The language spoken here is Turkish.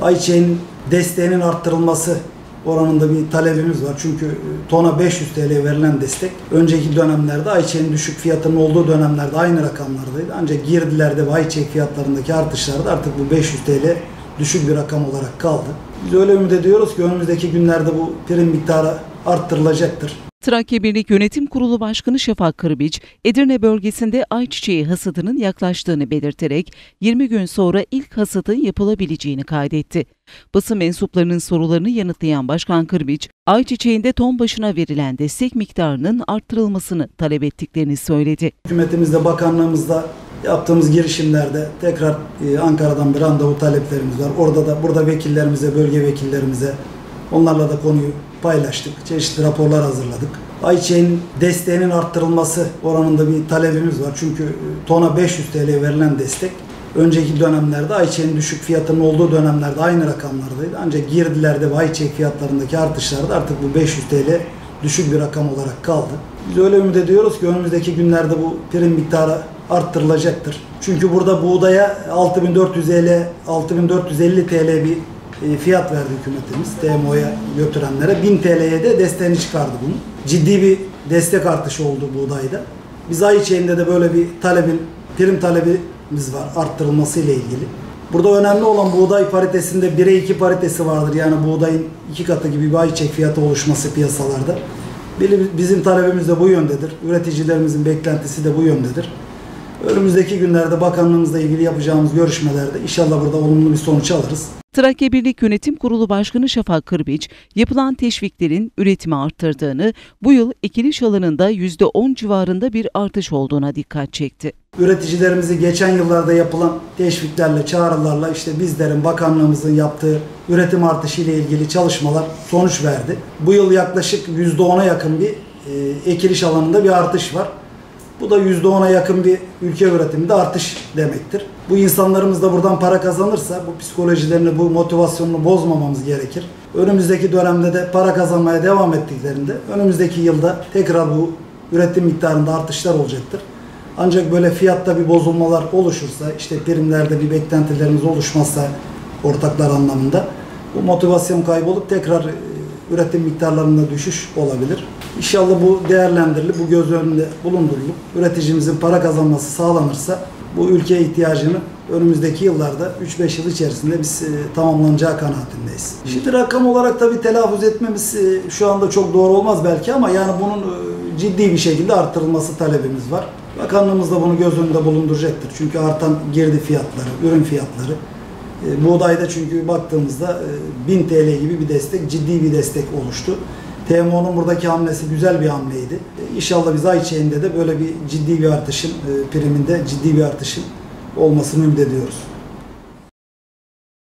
Ayçiçeğinin desteğinin arttırılması oranında bir talebimiz var. Çünkü e, tona 500 TL verilen destek önceki dönemlerde ayçiçeğinin düşük fiyatının olduğu dönemlerde aynı rakamlardaydı. Ancak girdilerde ve ayçiçek fiyatlarındaki artışlarda artık bu 500 TL düşük bir rakam olarak kaldı. Biz öyle ümit ediyoruz ki önümüzdeki günlerde bu prim miktarı arttırılacaktır. Trakya Birlik Yönetim Kurulu Başkanı Şafak Kırbiç, Edirne bölgesinde ayçiçeği hasadının yaklaştığını belirterek 20 gün sonra ilk hasadın yapılabileceğini kaydetti. Basın mensuplarının sorularını yanıtlayan Başkan Kırbiç, ayçiçeğinde ton başına verilen destek miktarının arttırılmasını talep ettiklerini söyledi. Hükümetimizde, bakanlığımızda yaptığımız girişimlerde tekrar e, Ankara'dan bir randevu taleplerimiz var. Orada da burada vekillerimize, bölge vekillerimize onlarla da konuyu paylaştık. Çeşitli raporlar hazırladık. Ayçiçeğinin desteğinin arttırılması oranında bir talebimiz var. Çünkü e, tona 500 TL verilen destek önceki dönemlerde ayçiçeğinin düşük fiyatının olduğu dönemlerde aynı rakamlardaydı. Ancak girdilerde ve ayçiçek fiyatlarındaki artışlarda artık bu 500 TL düşük bir rakam olarak kaldı. Biz öyle ümit ediyoruz ki önümüzdeki günlerde bu prim miktarı arttırılacaktır. Çünkü burada buğdaya 6450 6450 TL bir fiyat verdi hükümetimiz TMO'ya götürenlere. 1000 TL'ye de desteğini çıkardı bunu. Ciddi bir destek artışı oldu buğdayda. Biz ayçiçeğinde de böyle bir talebin, prim talebimiz var arttırılması ile ilgili. Burada önemli olan buğday paritesinde 1'e 2 paritesi vardır. Yani buğdayın iki katı gibi bir ayçiçek fiyatı oluşması piyasalarda. Bizim talebimiz de bu yöndedir. Üreticilerimizin beklentisi de bu yöndedir. Önümüzdeki günlerde bakanlığımızla ilgili yapacağımız görüşmelerde inşallah burada olumlu bir sonuç alırız. Trakya Birlik Yönetim Kurulu Başkanı Şafak Kırbiç, yapılan teşviklerin üretimi arttırdığını, bu yıl ekiliş alanında %10 civarında bir artış olduğuna dikkat çekti. Üreticilerimizi geçen yıllarda yapılan teşviklerle, çağrılarla işte bizlerin, bakanlığımızın yaptığı üretim artışı ile ilgili çalışmalar sonuç verdi. Bu yıl yaklaşık %10'a yakın bir e, ekiliş alanında bir artış var. Bu da %10'a yakın bir ülke üretiminde artış demektir. Bu insanlarımız da buradan para kazanırsa bu psikolojilerini, bu motivasyonunu bozmamamız gerekir. Önümüzdeki dönemde de para kazanmaya devam ettiklerinde önümüzdeki yılda tekrar bu üretim miktarında artışlar olacaktır. Ancak böyle fiyatta bir bozulmalar oluşursa, işte primlerde bir beklentilerimiz oluşmazsa ortaklar anlamında bu motivasyon kaybolup tekrar e, üretim miktarlarında düşüş olabilir. İnşallah bu değerlendirilir, bu göz önünde bulundurulup üreticimizin para kazanması sağlanırsa bu ülke ihtiyacını önümüzdeki yıllarda 3-5 yıl içerisinde biz e, tamamlanacağı kanaatindeyiz. Şimdi rakam olarak tabii telaffuz etmemiz e, şu anda çok doğru olmaz belki ama yani bunun e, ciddi bir şekilde arttırılması talebimiz var. Bakanlığımız da bunu göz önünde bulunduracaktır. Çünkü artan girdi fiyatları, ürün fiyatları. E, buğdayda çünkü baktığımızda e, 1000 TL gibi bir destek, ciddi bir destek oluştu. TMO'nun buradaki hamlesi güzel bir hamleydi. E, inşallah biz ayçiçeğinde de böyle bir ciddi bir artışın, e, priminde ciddi bir artışın olmasını ümit ediyoruz.